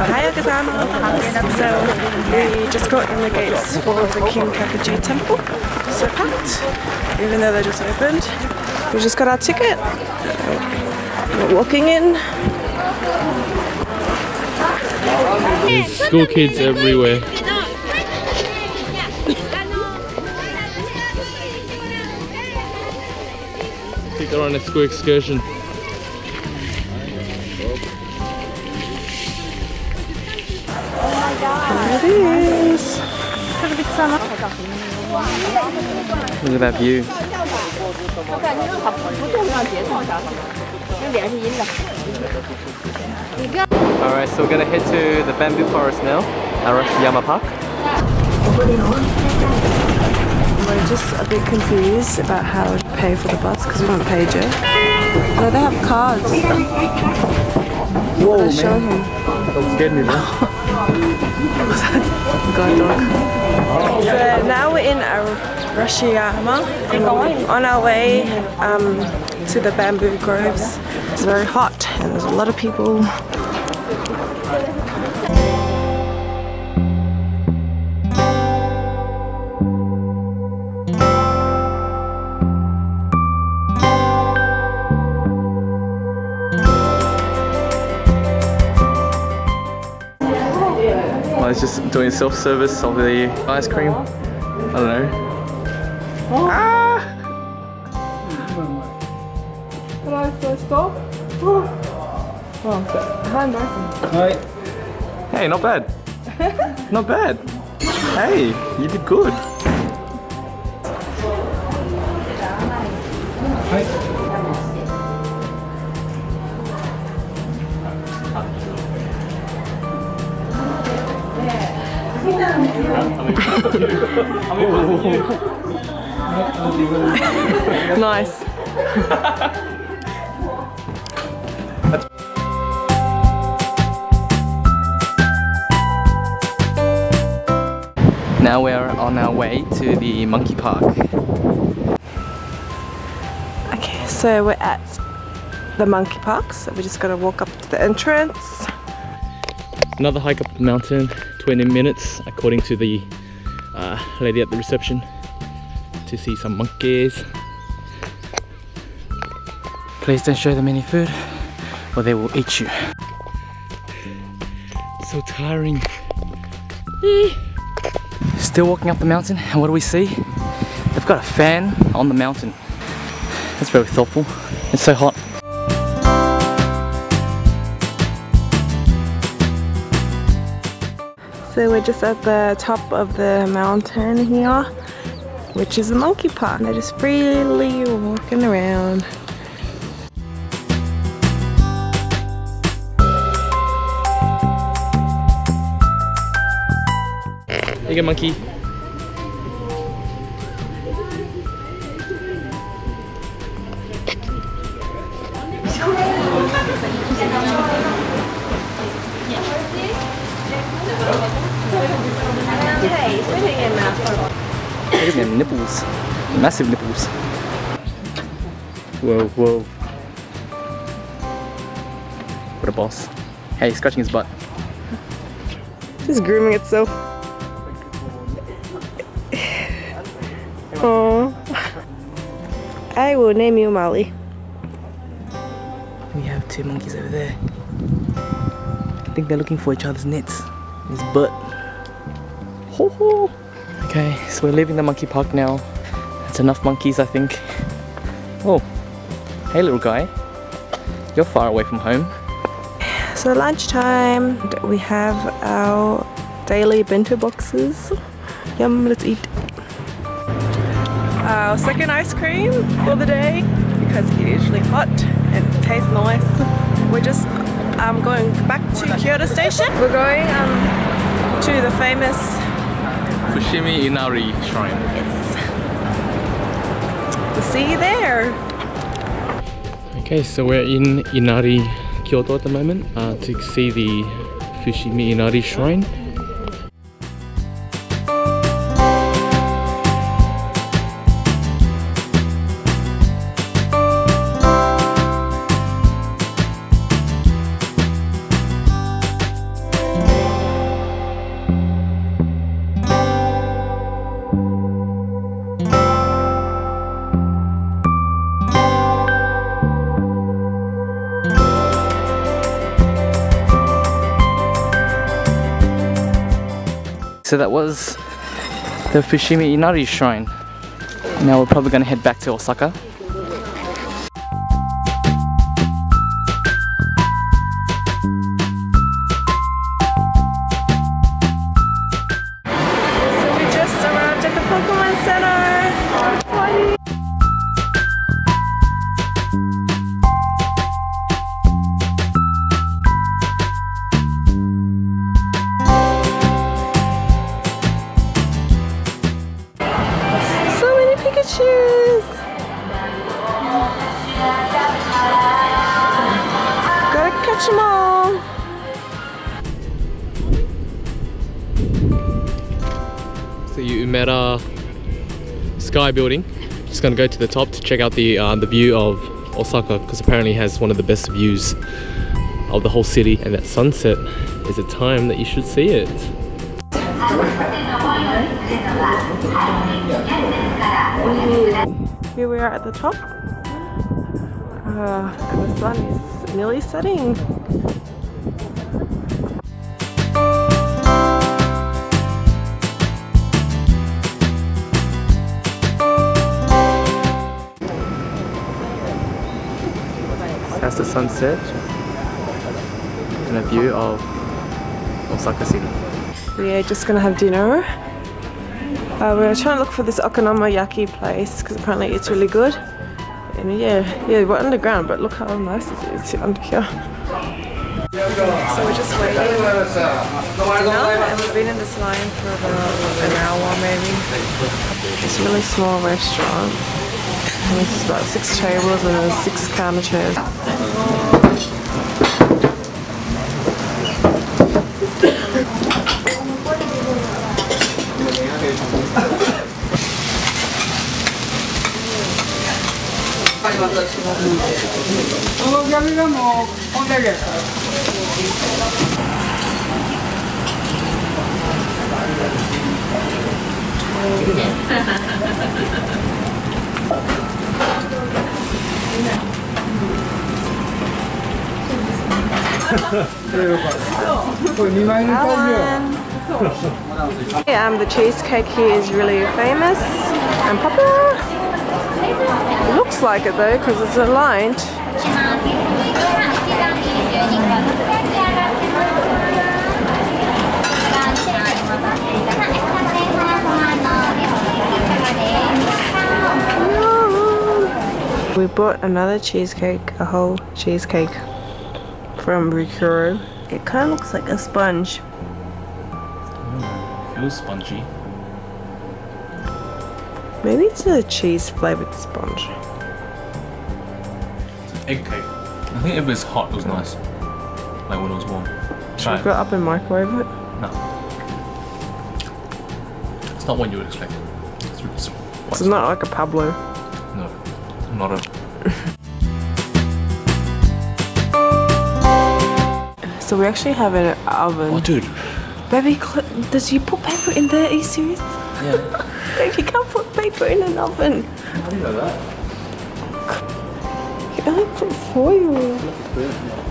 Ohio So we just got in the gates for the Kinkakuji temple. So packed, even though they just opened. We just got our ticket. We're walking in. There's school kids everywhere. Her on a school excursion. Is. Look at that view. Alright, so we're gonna head to the bamboo forest now, Arashiyama Park. We're just a bit confused about how to pay for the bus because we don't paid yet. No, they have cards. Whoa, Let's show him. Don't scare me, man. Guide dog. So now we're in Arashiyama on our way um, to the bamboo groves. It's very hot and there's a lot of people. It's just doing self-service of the ice cream. I don't know. Ah! Can I first stop? Hey, not bad. not bad. Hey, you did good. Nice. Now we're on our way to the monkey park. Okay, so we're at the monkey park, so we're just gotta walk up to the entrance. Another hike up the mountain, 20 minutes according to the uh, lady at the reception to see some monkeys. Please don't show them any food or they will eat you. So tiring. Still walking up the mountain and what do we see? They've got a fan on the mountain. That's very thoughtful. It's so hot. So we're just at the top of the mountain here, which is a monkey pond. They're just freely walking around. You go, monkey. Nipples. Massive nipples. Whoa, whoa. What a boss. Hey, he's scratching his butt. Just grooming itself. Oh, I will name you Molly. We have two monkeys over there. I think they're looking for each other's nets. His butt. Ho ho. Okay, so we're leaving the monkey park now. That's enough monkeys, I think. Oh, hey little guy. You're far away from home. So lunchtime, we have our daily bento boxes. Yum, let's eat. Our second ice cream for the day because it's usually hot and it tastes nice. We're just um, going back to Kyoto Station. We're going um, to the famous Fushimi Inari Shrine. It's the sea there. Okay, so we're in Inari, Kyoto at the moment uh, to see the Fushimi Inari Shrine. So that was the Fushimi Inari shrine. Now we're probably gonna head back to Osaka. The Umeda Sky Building. Just gonna go to the top to check out the uh, the view of Osaka because apparently it has one of the best views of the whole city. And that sunset is a time that you should see it. Here we are at the top. Uh, and the sun is nearly setting. That's the sunset and a view of Osaka City. We're just gonna have dinner. Uh, we're trying to look for this okonomiyaki place because apparently it's really good. And yeah, yeah, we're underground, but look how nice it is under here. So we're just waiting and we've been in this line for about an hour maybe. It's a really small restaurant. And it's about six tables and six counter chairs. Yeah, um, the cheesecake here is really famous and popular. It looks like it though, because it's aligned. We bought another cheesecake, a whole cheesecake from Rikuro. It kind of looks like a sponge. Hmm, feels spongy. Maybe it's a cheese flavored sponge. Egg cake. I think if it's hot, it was nice. Like when it was warm. Try Should we go up and microwave it? No. It's not what you would expect. It's really sweet. It's not like a Pablo. No. Not a. So we actually have an oven. Oh, dude. Baby, does you put paper in there? Are you serious? Yeah. Baby, you can't put paper in an oven. I didn't know that. You only put foil.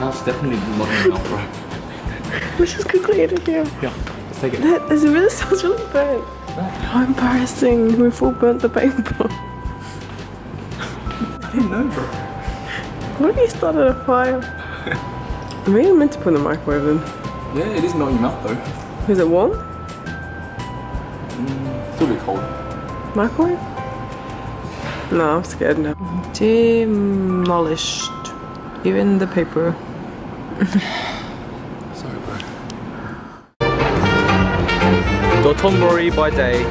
Now it's definitely the mouth, bro. Let's just quickly here. Yeah. Let's take it. That is, it really sounds really burnt. How embarrassing. We've all burnt the paper. I didn't know, bro. What if you started a fire? Maybe I'm meant to put in the microwave in. Yeah, it is not in your mouth, though. Is it warm? Mm, still a bit cold. Microwave? No, I'm scared now. Demolished. Even the paper. Sorry, bro. Dotonbori by day,